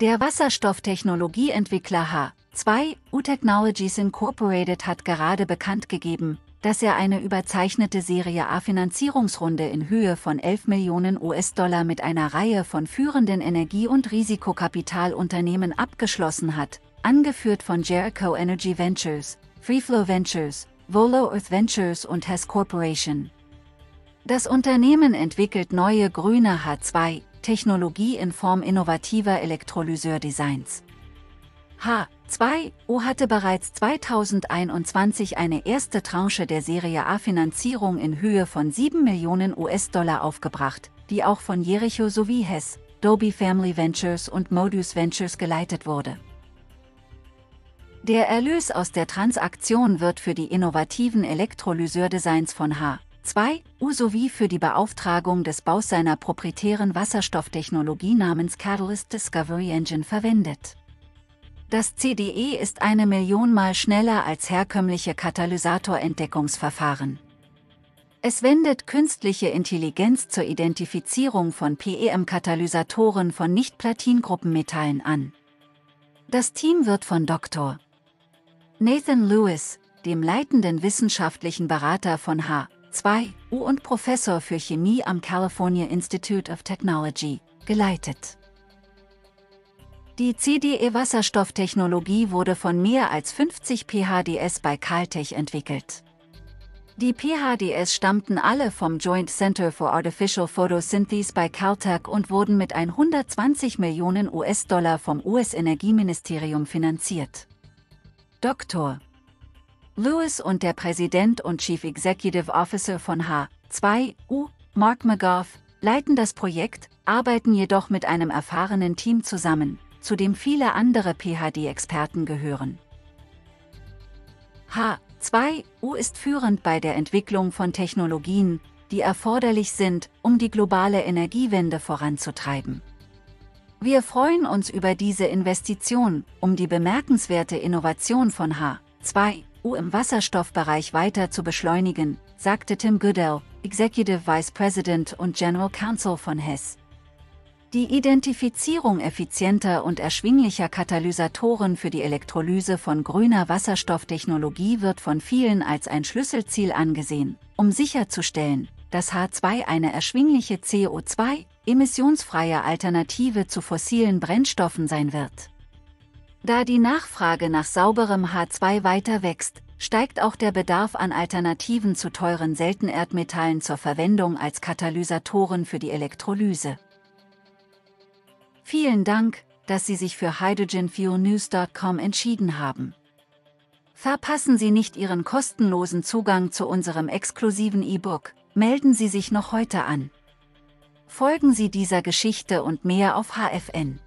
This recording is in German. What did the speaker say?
Der Wasserstofftechnologieentwickler H2U Technologies Incorporated hat gerade bekannt gegeben, dass er eine überzeichnete Serie A-Finanzierungsrunde in Höhe von 11 Millionen US-Dollar mit einer Reihe von führenden Energie- und Risikokapitalunternehmen abgeschlossen hat, angeführt von Jericho Energy Ventures, Freeflow Ventures, Volo Earth Ventures und Hess Corporation. Das Unternehmen entwickelt neue grüne H2-Technologie in Form innovativer Elektrolyseur-Designs. H2O hatte bereits 2021 eine erste Tranche der Serie A-Finanzierung in Höhe von 7 Millionen US-Dollar aufgebracht, die auch von Jericho sowie Hess, Doby Family Ventures und Modus Ventures geleitet wurde. Der Erlös aus der Transaktion wird für die innovativen Elektrolyseur-Designs von H2U sowie für die Beauftragung des Baus seiner proprietären Wasserstofftechnologie namens Catalyst Discovery Engine verwendet. Das CDE ist eine Million Mal schneller als herkömmliche Katalysatorentdeckungsverfahren. Es wendet künstliche Intelligenz zur Identifizierung von PEM-Katalysatoren von Nicht-Platingruppenmetallen an. Das Team wird von Dr. Nathan Lewis, dem leitenden wissenschaftlichen Berater von H2U und Professor für Chemie am California Institute of Technology, geleitet. Die CDE-Wasserstofftechnologie wurde von mehr als 50 PHDS bei Caltech entwickelt. Die PHDS stammten alle vom Joint Center for Artificial Photosynthesis bei Caltech und wurden mit 120 Millionen US-Dollar vom US-Energieministerium finanziert. Dr. Lewis und der Präsident und Chief Executive Officer von H2U, Mark McGough, leiten das Projekt, arbeiten jedoch mit einem erfahrenen Team zusammen, zu dem viele andere PhD-Experten gehören. H2U ist führend bei der Entwicklung von Technologien, die erforderlich sind, um die globale Energiewende voranzutreiben. Wir freuen uns über diese Investition, um die bemerkenswerte Innovation von H2U im Wasserstoffbereich weiter zu beschleunigen, sagte Tim Goodell, Executive Vice President und General Counsel von Hess. Die Identifizierung effizienter und erschwinglicher Katalysatoren für die Elektrolyse von grüner Wasserstofftechnologie wird von vielen als ein Schlüsselziel angesehen, um sicherzustellen, dass H2 eine erschwingliche CO2-emissionsfreie Alternative zu fossilen Brennstoffen sein wird. Da die Nachfrage nach sauberem H2 weiter wächst, steigt auch der Bedarf an Alternativen zu teuren Seltenerdmetallen zur Verwendung als Katalysatoren für die Elektrolyse. Vielen Dank, dass Sie sich für hydrogenfuelnews.com entschieden haben. Verpassen Sie nicht Ihren kostenlosen Zugang zu unserem exklusiven E-Book, melden Sie sich noch heute an. Folgen Sie dieser Geschichte und mehr auf HFN.